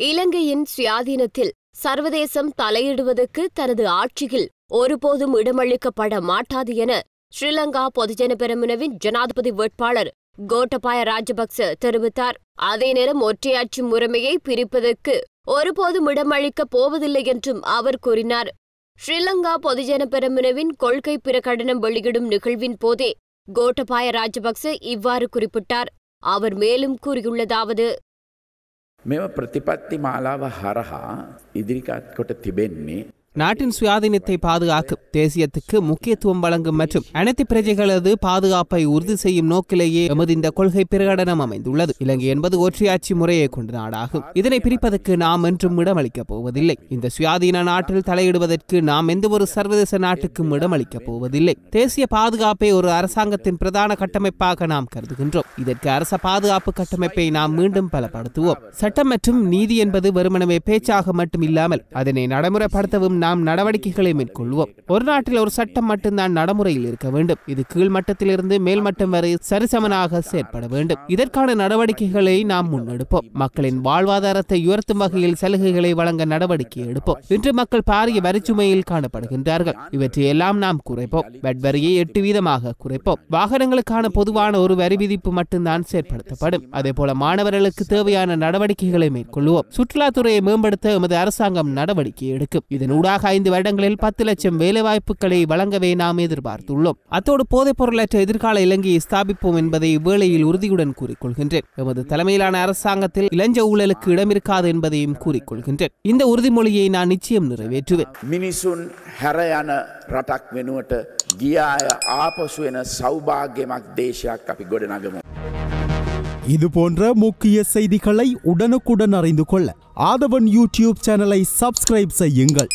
இலங்கையின் சுயாதீனத்தில் சர்வதேசம் தலையிடுவதற்கு தனது ஆட்சியில் ஒருபோதும் இடமளிக்கப்பட மாட்டாது என ஸ்ரீலங்கா பொதுஜன பெரமுனவின் ஜனாதிபதி வேட்பாளர் கோட்டபாய ராஜபக்ச தெரிவித்தார். அதே நேரம் ஒற்றையாட்சி முறைமையை பிரிப்பதற்கு ஒருபோதும் இடமளிக்கப் போவதில்லை என்றும் அவர் கூறினார். ஸ்ரீலங்கா பொதுஜன பெரமுனவின் கொள்கை பிரகடனம் வெளியிடும் நிகழ்வின் போதே கோட்டபாய ராஜபக்ச இவ்வாறு குறிப்பிட்டார். அவர் மேலும் கூறியுள்ளதாவது මෙම ප්‍රතිපත්ති මාලාව හරහා ඉදිරිකත් කොට තිබෙන්නේ நாட்டின் சுயாதீனத்தை பாதுகாக்கும் தேசியத்துக்கு முக்கியத்துவம் வழங்கும் மற்றும் அனைத்து பிரஜைகளது பாதுகாப்பை உறுதி செய்யும் நோக்கிலேயே எமது இந்த கொள்கை பிரகடனம் அமைந்துள்ளது. இலங்கை என்பது ஒற்றையாட்சி முறையை கொண்ட நாடாகும். இதனை பிரிப்பதற்கு நாம் என்றும் இடமளிக்கப் போவதில்லை. இந்த சுயாதீன நாட்டில் தலையிடுவதற்கு நாம் எந்த ஒரு சர்வதேச நாட்டுக்கும் இடமளிக்கப் போவதில்லை. தேசிய பாதுகாப்பை ஒரு அரசாங்கத்தின் பிரதான கட்டமைப்பாக நாம் கருதுகின்றோம். இதற்கு அரச பாதுகாப்பு கட்டமைப்பை நாம் மீண்டும் பலப்படுத்துவோம். சட்டம் மற்றும் நீதி என்பது வெறுமனவே பேச்சாக மட்டும் இல்லாமல் அதனை நடைமுறைப்படுத்தவும் நாம் நடவடிக்கைகளை மேற்கொள்வோம். ஒரு நாட்டில் ஒரு சட்டம் மட்டும்தான் நடைமுறையில் இருக்க வேண்டும். இது கீழ்மட்டத்திலிருந்து மேல்மட்டம் வரை சரிசமனாக செயற்பட வேண்டும். இதற்கான நடவடிக்கைகளை நாம் முன்னெடுப்போம். மக்களின் வாழ்வாதாரத்தை உயர்த்தும் வகையில் சலுகைகளை வழங்க நடவடிக்கை எடுப்போம். இன்று மக்கள் பாரிய வரிச்சுமையில் காணப்படுகின்றார்கள். இவற்றை எல்லாம் நாம் குறைப்போம். வட் வரியை எட்டு வீதமாக குறைப்போம். வாகனங்களுக்கான பொதுவான ஒரு வரி விதிப்பு மட்டும்தான் செயற்படுத்தப்படும். அதே போல மாணவர்களுக்கு தேவையான நடவடிக்கைகளை மேற்கொள்வோம். சுற்றுலாத்துறையை மேம்படுத்த எமது அரசாங்கம் நடவடிக்கை எடுக்கும். இதனூடாக ஐந்து வருடங்களில் பத்து லட்சம் வேலைவாய்ப்புகளை வழங்கவே நாம் எதிர்பார்த்துள்ளோம் அத்தோடு போதைப் பொருளற்ற எதிர்கால இலங்கையை ஸ்தாபிப்போம் என்பதை இவ்வேளையில் உறுதியுடன் கூறிக்கொள்கின்றேன் எமது தலைமையிலான அரசாங்கத்தில் இளஞ்ச ஊழலுக்கு இடமிருக்காது என்பதையும் கூறிக்கொள்கின்றேன் இந்த உறுதிமொழியை நான் நிச்சயம் நிறைவேற்றுவேன் මිනිසුන් හැර යන රටක් වෙනුවට ගියාය ආපසු වෙන සෞභාග්‍යමක් දේශයක් අපි ගොඩනගමු. இது போன்ற முக்கிய செய்திகளை உடனுக்குடன் அறிந்து கொள்ள ஆதவன் யூடியூப் சேனலை சப்ஸ்கிரைப் செய்யுங்கள்